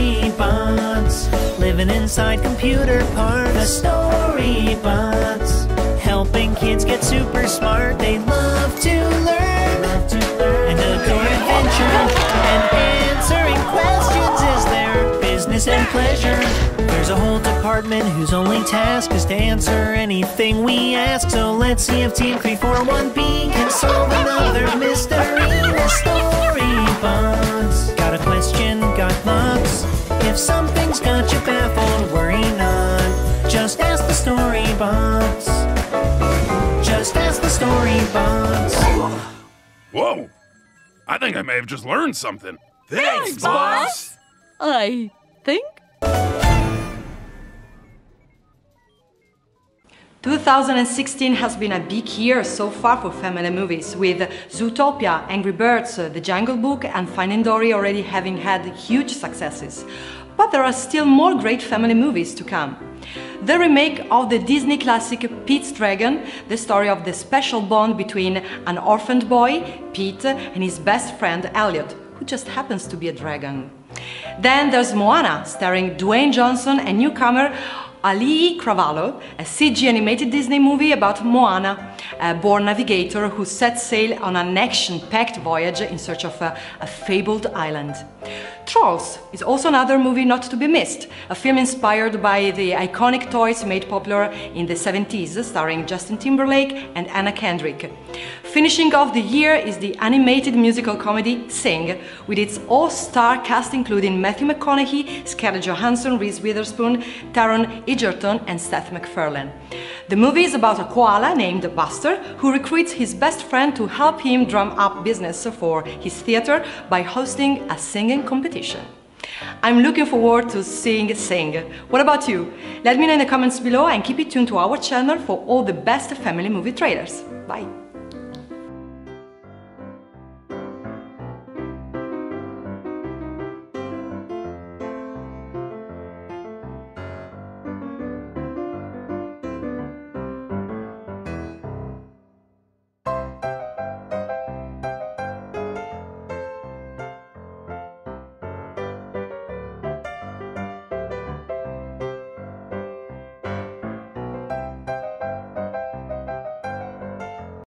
story living inside computer parts. The StoryBots helping kids get super smart. They love to learn, love to learn. and adore adventure. And answering questions is their business and pleasure. There's a whole department whose only task is to answer anything we ask. So let's see if Team 341B can solve another mystery. Got you baffled, worry not. Just ask the story bots. Just ask the story bots. Whoa! I think I may have just learned something. Thanks, boss! I think 2016 has been a big year so far for family movies, with Zootopia, Angry Birds, The Jungle Book and Finding Dory already having had huge successes. But there are still more great family movies to come. The remake of the Disney classic Pete's Dragon, the story of the special bond between an orphaned boy, Pete, and his best friend Elliot, who just happens to be a dragon. Then there's Moana, starring Dwayne Johnson and newcomer Auli'i Cravalho, a CG animated Disney movie about Moana, a born navigator who sets sail on an action-packed voyage in search of a, a fabled island. Trolls is also another movie not to be missed, a film inspired by the iconic toys made popular in the 70s, starring Justin Timberlake and Anna Kendrick. Finishing off the year is the animated musical comedy Sing, with its all-star cast including Matthew McConaughey, Scarlett Johansson, Reese Witherspoon, Taron Egerton and Seth MacFarlane. The movie is about a koala named Buster who recruits his best friend to help him drum up business for his theater by hosting a singing competition. I'm looking forward to seeing Sing. What about you? Let me know in the comments below and keep it tuned to our channel for all the best family movie trailers. Bye!